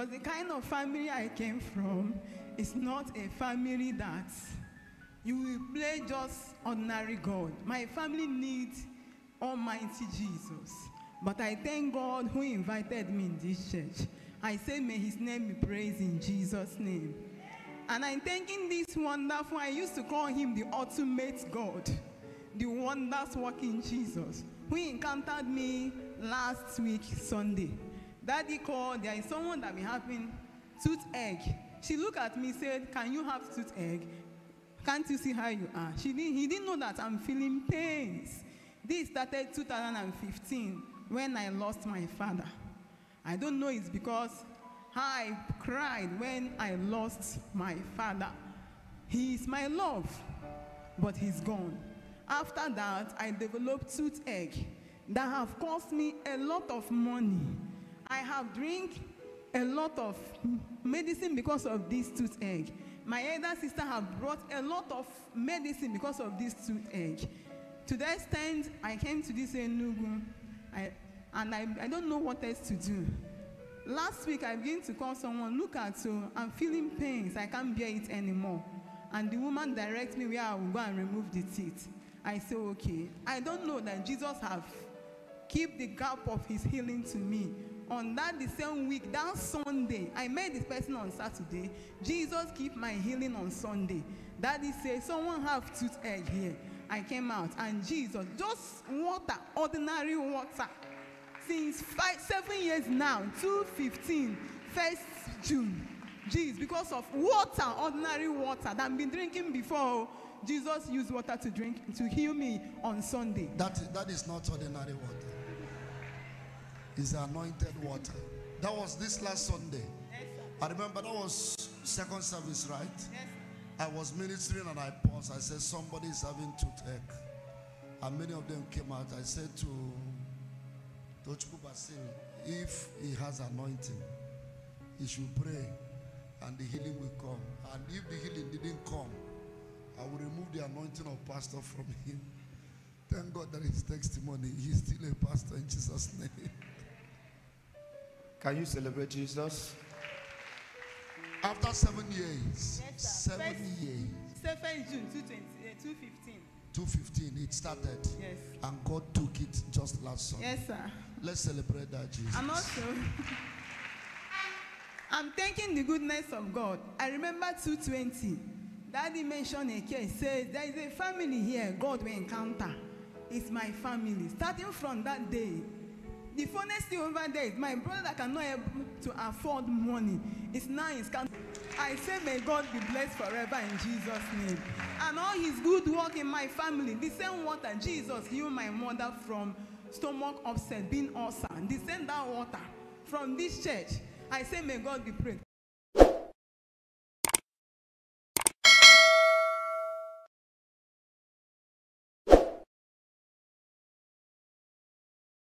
But the kind of family I came from is not a family that you will play just ordinary God. My family needs Almighty Jesus. But I thank God who invited me in this church. I say, may his name be praised in Jesus' name. And I'm thanking this wonderful, I used to call him the ultimate God, the wonders working Jesus, who encountered me last week, Sunday. Daddy called, there is someone that be having toothache. She looked at me, said, Can you have toothache? Can't you see how you are? She didn't, he didn't know that I'm feeling pains. This started 2015 when I lost my father. I don't know it's because I cried when I lost my father. He is my love, but he's gone. After that, I developed toothache that have cost me a lot of money. I have drink a lot of medicine because of this toothache. My elder sister have brought a lot of medicine because of this toothache. To the extent I came to this Enugu, I, and I, I don't know what else to do. Last week I began to call someone, look at so I'm feeling pains, I can't bear it anymore. And the woman directs me where I will go and remove the teeth. I say, okay. I don't know that Jesus have keep the gap of his healing to me. On that the same week, that Sunday, I met this person on Saturday. Jesus keep my healing on Sunday. Daddy said, someone have toothache here. I came out and Jesus, just water, ordinary water. Since five, seven years now, 215, 1st June. Jesus, because of water, ordinary water that I've been drinking before, oh, Jesus used water to drink to heal me on Sunday. That, that is not ordinary water. It's anointed water. That was this last Sunday. Yes. I remember that was second service, right? Yes. I was ministering and I paused. I said, Somebody is having toothache. And many of them came out. I said to Tochku Basil, if he has anointing, he should pray and the healing will come. And if the healing didn't come, I will remove the anointing of pastor from him. Thank God that his testimony. He's still a pastor in Jesus' name. Can you celebrate Jesus? After seven years, Yes, sir. seven First- years, 7th June 220, uh, 215. 215, it started. Yes. And God took it just last Sunday. Yes, sir. Let's celebrate that, Jesus. I'm also, I'm thanking the goodness of God. I remember 220. Daddy mentioned a case, says there is a family here God will encounter. It's my family. Starting from that day, the funniest thing over there is my brother that cannot able to afford money is now in scandal. I say may God be blessed forever in Jesus' name. And all his good work in my family, the same water Jesus healed my mother from stomach upset, being ulcer. The same that water from this church. I say may God be praised.